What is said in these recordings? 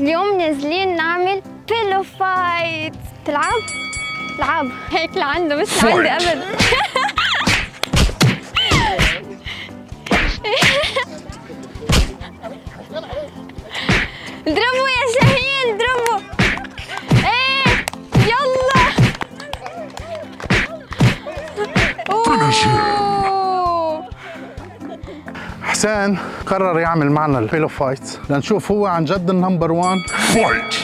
اليوم نازلين نعمل بيلو فايت تلعب؟ العب هيك لعنده مش لعندي ابدا اضربوا يا شاهين اضربوا. إيه يلا. أوه. حسين قرر يعمل معنا ال pillow fight. لنشوف هو عن جد ال number 1 Fight!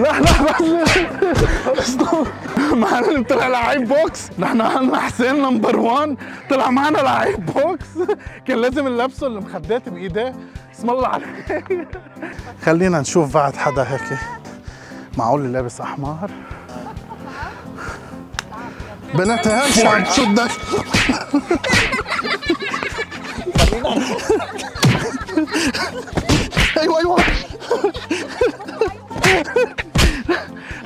لا لا معلم طلع لعيب box نحن قالنا حسين number 1 طلع معنا لعيب box كان لازم نلبسه المخدات بإيديه. اسم الله عليه خلينا نشوف بعد حدا هيك. معقول لابس أحمر؟ بنات هيك شو شو بدك؟ أيوه أيوه.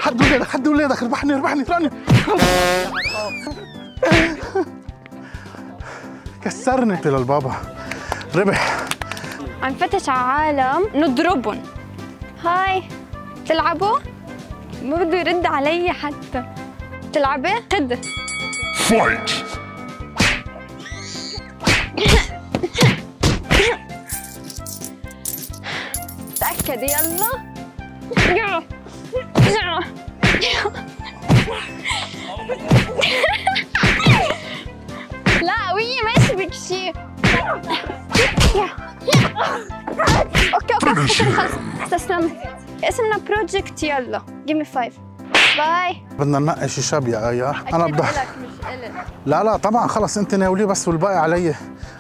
حد ولادك حد ولادك ربحني ربحني ربحني. كسرني. قلت للبابا ربح. عم فتش على عالم نضربهم. هاي تلعبوا؟ ما بده يرد علي حتى. تلعبي؟ خد Fight! تأكدي يلا. لا قوية ما يشبك شيء أوكي أوكي خلص استسلمت. اسمنا بروجكت يلا. جيب مي فايف باي. بدنا ننقي شاب يا ايا أنا بدي لك مش لا لا طبعا خلص انت ناوليه بس والباقي علي.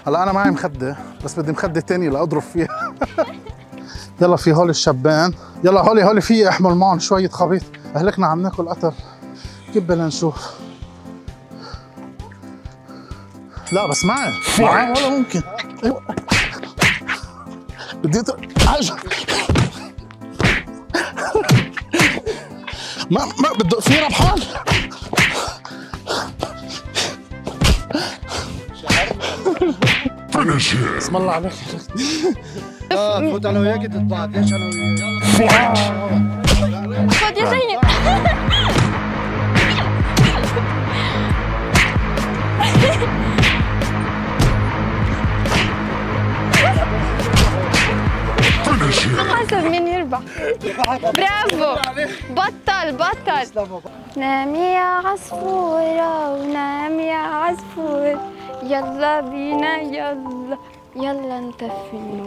هلا أنا معي مخدة بس بدي مخدة تانية لأضرب فيها. يلا في هول الشابين يلا هولي هولي في احمل معهم شوية خبيط أهلكنا عم ناكل قطر. كيف بدنا نشوف؟ لا بس معي. معي ولا ممكن. أيوه. بدي أت- ما ما بده في ربحان. Finish him! اسم الله عليك. آه تفوت أنا وياك تتبعت ليش أنا وياك! خد يا زينب. يربح برافو بطل بطل نام يا عصفورة ونام يا عصفور يلا بينا يلا يلا نطفي النور